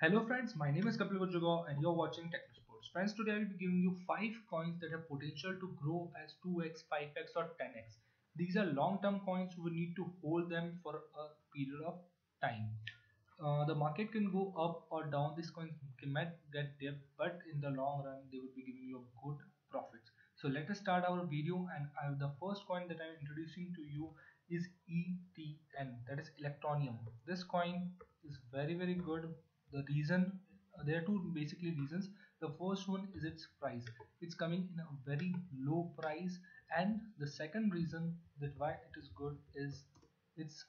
Hello friends, my name is Kapil Gujraga and you're watching TechnoSportz. Friends, today I will be giving you 5 coins that have potential to grow as 2x, 5x or 10x. These are long-term coins, we need to hold them for a period of time. Uh, the market can go up or down, these coins might get dipped but in the long run they will be giving you a good profits. So let us start our video and I, the first coin that I am introducing to you is ETN that is Electroneum. This coin is very very good the reason uh, there are two basically reasons. The first one is its price. It's coming in a very low price. And the second reason that why it is good is it's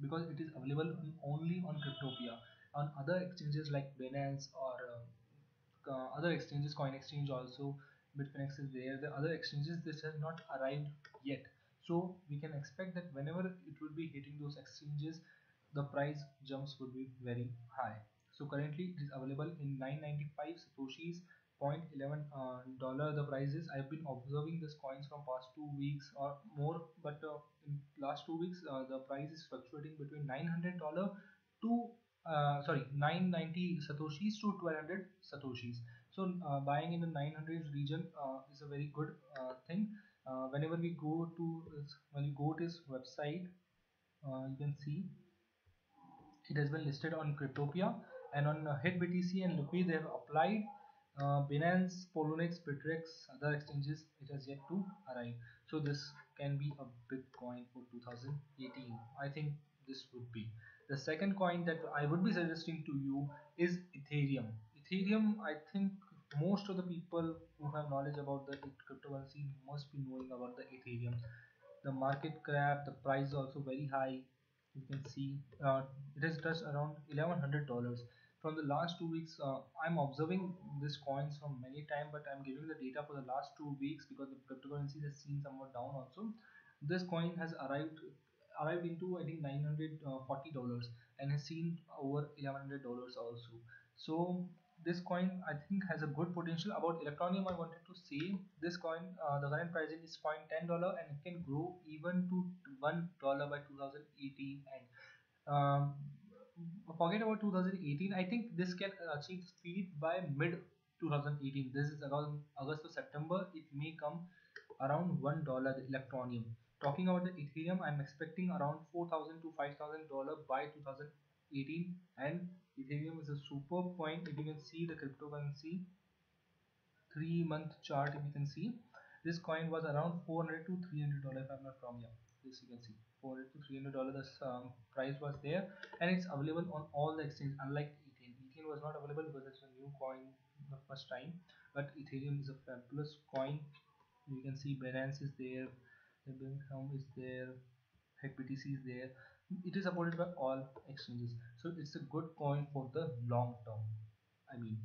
because it is available on, only on cryptopia. On other exchanges like binance or uh, uh, other exchanges coin exchange also bitfinex is there. The other exchanges this has not arrived yet. So we can expect that whenever it will be hitting those exchanges the price jumps would be very high so currently it is available in 995 satoshis 0.11 uh, dollar. The price is i've been observing this coins from past two weeks or more but uh, in last two weeks uh, the price is fluctuating between 900 dollar to uh, sorry 990 satoshis to 1200 satoshis. So uh, buying in the 900 region uh, is a very good thing. Whenever we go to when you go to his website you can see it has been listed on cryptopia and on uh, HitBTC and Loopy they have applied uh, Binance, Poloniex, Bittrex, other exchanges. It has yet to arrive. So this can be a big coin for 2018 I think this would be. The second coin that I would be suggesting to you is Ethereum. Ethereum I think most of the people who have knowledge about the cryptocurrency must be knowing about the Ethereum. The market cap the price is also very high you can see uh, it has touched around $1100 from the last two weeks uh, i'm observing this coins from many time but i'm giving the data for the last two weeks because the cryptocurrency has seen somewhat down also. This coin has arrived arrived into i think 940 dollars and has seen over 1100 dollars also. So this coin i think has a good potential. About electroneum i wanted to say this coin uh, the current pricing is 0.10 dollar and it can grow even to one dollar by 2018 and um, forget about 2018 i think this can achieve speed by mid 2018 this is around august to september. It may come around one dollar the electroneum talking about the ethereum i'm expecting around 4000 to 5000 dollar by 2018 and ethereum is a super point. If you can see the cryptocurrency three month chart if you can see this coin was around 400 to 300 dollar if i'm not wrong yeah this you can see. 400 to 300 dollars um, price was there. And it's available on all the exchange unlike Ethereum. Ethereum was not available because it's a new coin the first time. But Ethereum is a fabulous coin. You can see Binance is there the Ethereum is there HitBTC is there. It is supported by all exchanges. So it's a good coin for the long term. I mean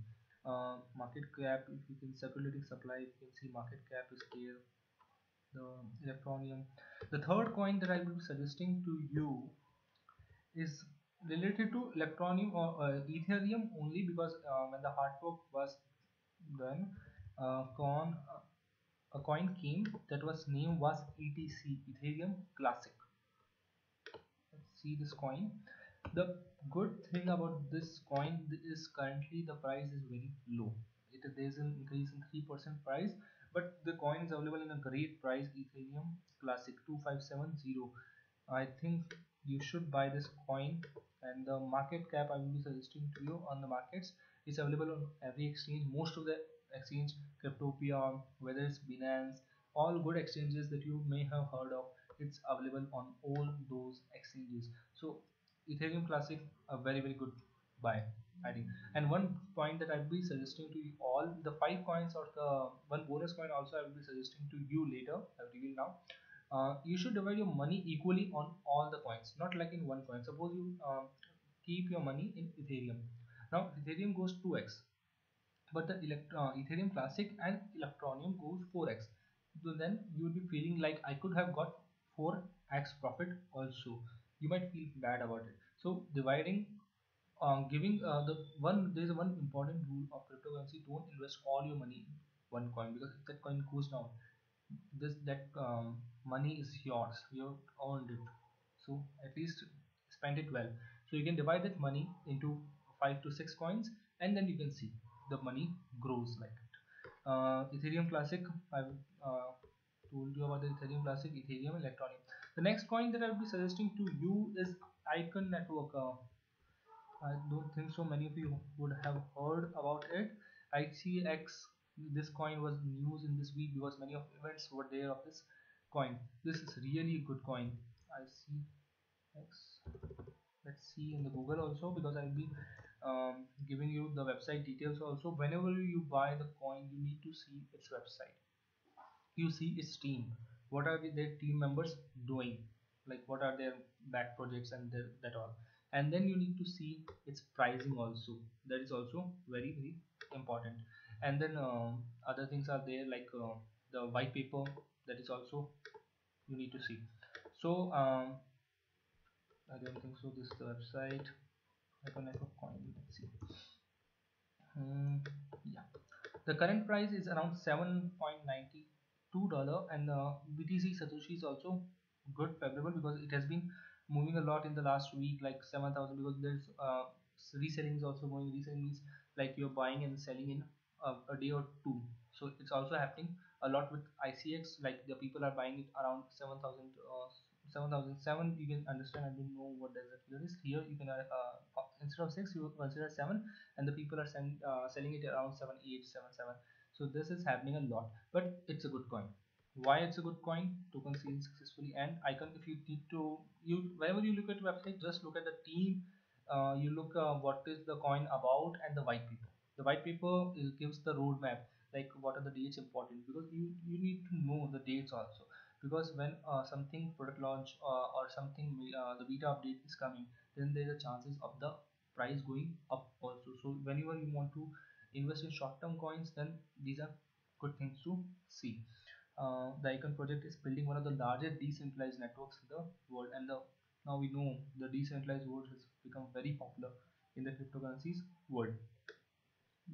uh, market cap if you can circulating supply you can see market cap is there the electroneum the third coin that i will be suggesting to you is related to electroneum or uh, ethereum only because uh, when the hard work was done uh, coin, uh, a coin came that was name was etc ethereum classic. Let's see this coin. The good thing about this coin is currently the price is very low. It there is an increase in 3% price but the coin is available in a great price ethereum classic 2570 i think you should buy this coin. And the market cap i will be suggesting to you on the markets is available on every exchange. Most of the exchange cryptopia whether it's binance all good exchanges that you may have heard of it's available on all those exchanges. So ethereum classic a very very good buy Think. And one point that I'll be suggesting to you all the five coins or the one bonus coin also I will be suggesting to you later. I will reveal now. Uh, you should divide your money equally on all the coins, not like in one coin. Suppose you um, keep your money in Ethereum. Now Ethereum goes 2x, but the uh, Ethereum Classic and electroneum goes 4x. So then you will be feeling like I could have got 4x profit also. You might feel bad about it. So dividing uh, giving uh, the one there is one important rule of cryptocurrency don't invest all your money in one coin because if that coin goes down this that um, money is yours you earned it. So at least spend it well. So you can divide that money into five to six coins and then you can see the money grows like it. Uh, ethereum classic i've uh, told you about the ethereum classic ethereum electroneum the next coin that i'll be suggesting to you is icon network uh, i don't think so many of you would have heard about it. Icx this coin was news in this week because many of events were there of this coin. This is really a good coin. I see let's see in the google also because i'll be um, giving you the website details also. Whenever you buy the coin you need to see its website. You see its team. What are the, their team members doing? Like what are their back projects and their, that all and then you need to see its pricing also. That is also very very important. And then um, other things are there like uh, the white paper that is also you need to see. So um, I don't think so. This is the website. Icon network coin. Let's see. Hmm, yeah. The current price is around 7.92 dollar and uh, BTC Satoshi is also good favorable because it has been moving a lot in the last week like 7000 because there's uh, reselling is also going reselling means like you're buying and selling in a, day or two. So it's also happening a lot with ICX like the people are buying it around 7000 uh, 7007 you can understand I don't know what does it is here you can uh, uh, instead of 6 you consider 7 and the people are send, uh, selling it around 7 8 7 7 so this is happening a lot but it's a good coin why it's a good coin? Token seen successfully. And icon if you need to you whenever you look at website just look at the team. Uh, you look uh, what is the coin about and the white paper. The white paper gives the roadmap like what are the dates important because you you need to know the dates also. Because when uh, something product launch uh, or something uh, the beta update is coming then there are chances of the price going up also. So whenever you want to invest in short-term coins then these are good things to see uh, the icon project is building one of the largest decentralized networks in the world. And the now we know the decentralized world has become very popular in the cryptocurrencies world.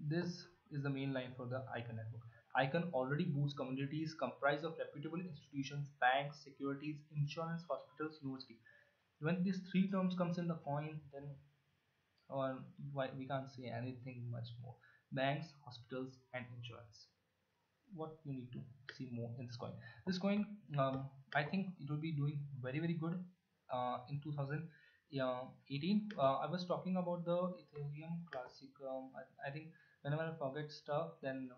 This is the main line for the icon network. Icon already boosts communities comprised of reputable institutions banks securities insurance hospitals university. When these three terms comes in the coin then or why we can't say anything much more. Banks hospitals and insurance what you need to see more in this coin. This coin um, i think it will be doing very very good uh, in 2018 uh, i was talking about the ethereum classic um, I, I, think whenever i forget stuff then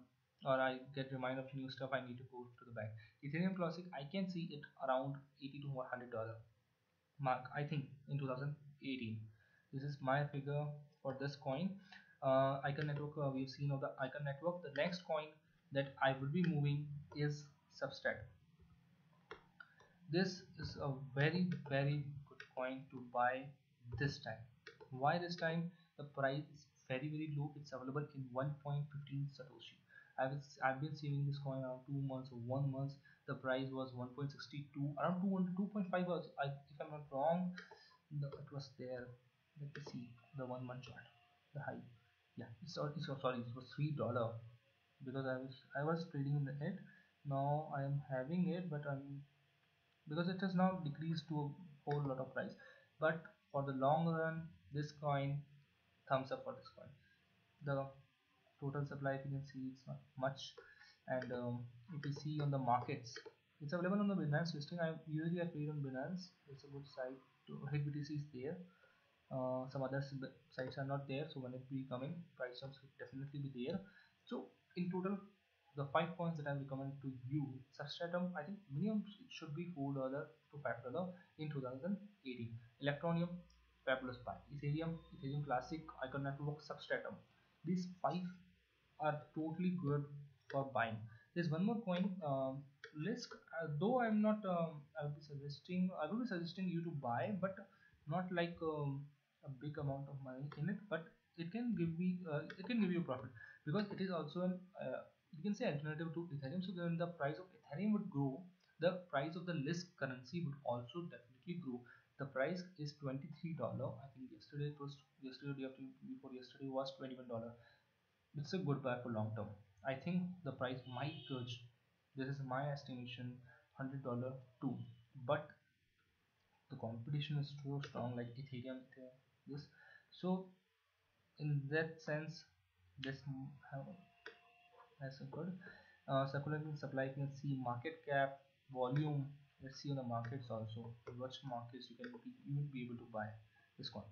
or i get remind of new stuff i need to go to the bank. Ethereum classic i can see it around 80 to 100 dollar mark i think in 2018 this is my figure for this coin. Uh, icon network uh, we've seen of the icon network. The next coin that I will be moving is Substratum this is a very very good coin to buy this time. Why this time? The price is very very low. It's available in 1.15 Satoshi. I was, I've been saving this coin around two months or one month. The price was 1.62 around 2.5 was I, if I'm not wrong the, it was there. Let me see. The one month chart. The high. Yeah. It's, it's sorry it was three dollar because I was I was trading in the it now I am having it but I'm because it has now decreased to a whole lot of price. But for the long run this coin thumbs up for this coin. The total supply if you can see it's not much. And um, if you see on the markets it's available on the Binance listing. I usually I trade on Binance. It's a good site to HitBTC is there. Uh, some other sites are not there. So when it be coming price terms will definitely be there. So in total the five points that I recommend to you substratum I think minimum should be four dollar to five dollar in 2018 electroneum fabulous buy ethereum ethereum classic icon network substratum. These five are totally good for buying. There's one more coin um, Lisk uh, though I'm not um, I will be suggesting I will be suggesting you to buy but not like um, a big amount of money in it but it can give me uh, it can give you profit. Because it is also an uh, you can say alternative to ethereum. So when the price of ethereum would grow the price of the Lisk currency would also definitely grow. The price is 23 dollar. I think yesterday it was yesterday day after before yesterday was 21 dollar. It's a good buy for long term. I think the price might touch this is my estimation 100 dollar too. But the competition is so strong like ethereum this. So in that sense this has a good uh, circulating supply you can see market cap volume let's see on the markets also which markets you can be, you will be able to buy this coin.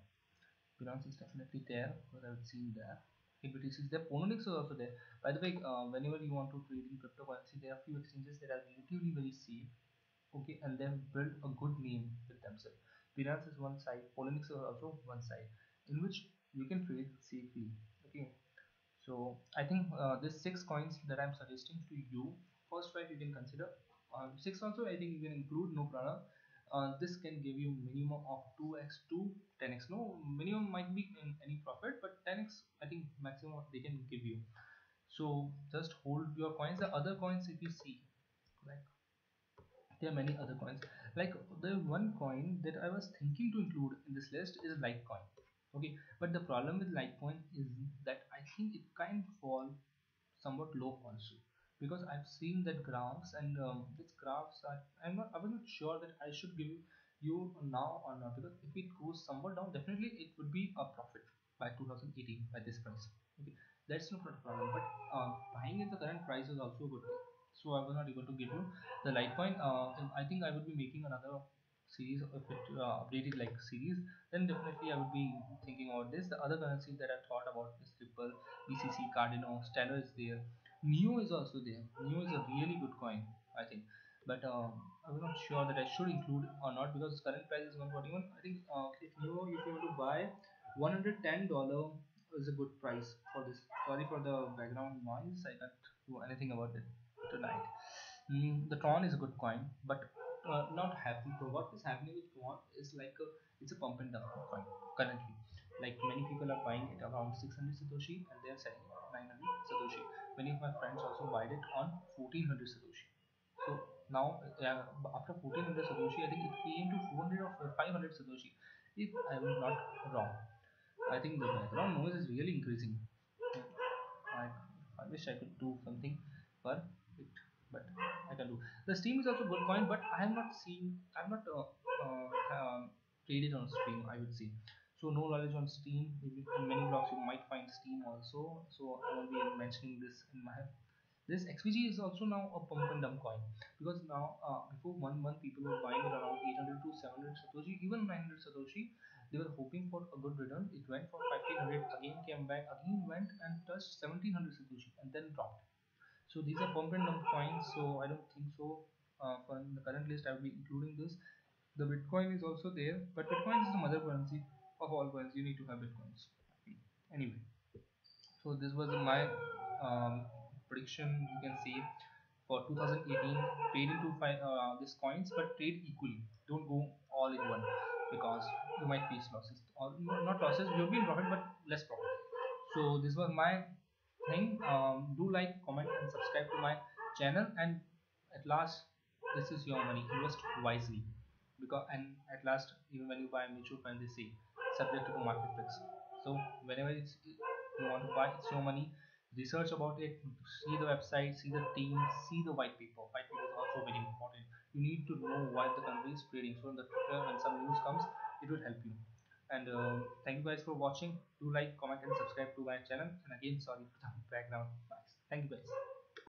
Binance is definitely there because I've seen there. BTC is there Poloniex is also there. By the way uh, whenever you want to trade in cryptocurrency there are few exchanges that are relatively very safe okay and then build a good name with themselves. Binance is one side Poloniex is also one side in which you can trade safely okay? So I think uh, this six coins that I'm suggesting to you first five you can consider. Uh, six also I think you can include no problem. Uh, this can give you minimum of 2x to 10x no minimum might be in any profit but 10x I think maximum they can give you. So just hold your coins. The other coins if you see like there are many other coins. Like the one coin that I was thinking to include in this list is Litecoin okay but the problem with Litecoin is that I think it can fall somewhat low also. Because I've seen that graphs and um, these graphs are I'm not I was not sure that I should give you now or not. Because if it goes somewhat down definitely it would be a profit by 2018 by this price. Okay that's not a problem. But uh, buying at the current price is also a good. Thing so I was not able to give you the Litecoin uh, I think I would be making another series if it uh, updated like series then definitely I would be thinking about this the other currencies that I thought about is Ripple BCC Cardano Stellar is there Neo is also there. Neo is a really good coin, I think. But um, I'm not sure that I should include or not because current price is 141. I think uh, if Neo, if you want to buy, 110 dollar is a good price for this. Sorry for the background noise. I can't do anything about it tonight. Mm, the Tron is a good coin, but uh, not happy. So what is happening with Tron is like a, it's a pump and dump coin currently. Like many people are buying it around 600 Satoshi and they are selling it 900 Satoshi. Many of my friends also bought it on 1400 Satoshi. So now uh, after 1400 Satoshi, I think it came to 400 or 500 Satoshi. If I am not wrong, I think the background noise is really increasing. I, I wish I could do something it, but I can do. The Steem is also good coin, but I have not seen, I have not uh, uh, um, traded on Steem. I would say. So no knowledge on steem in many blogs you might find Steem also. So i will be mentioning this in my this xvg is also now a pump and dump coin. Because now uh, before one month people were buying it around 800 to 700 satoshi even 900 satoshi. They were hoping for a good return. It went for 1500 again came back again went and touched 1700 satoshi and then dropped so these are and dump coins so i don't think so. Uh, for the current list i will be including this. The bitcoin is also there but bitcoin is the mother currency of all coins. You need to have bitcoins. Anyway so this was my um, prediction. You can see for 2018 trade into uh, these coins but trade equally. Don't go all in one because you might face losses. Or not losses you'll be in profit but less profit. So this was my thing um, do like comment and subscribe to my channel. And at last this is your money invest wisely. Because and at last even when you buy a mutual fund they say subject to market risk so whenever it's you want to buy it's your money. Research about it. See the website see the team see the white paper. White paper is also very important. You need to know why the country is trading so in the twitter when some news comes it will help you and uh, thank you guys for watching. Do like comment and subscribe to my channel. And again sorry for the background noise. Thank you guys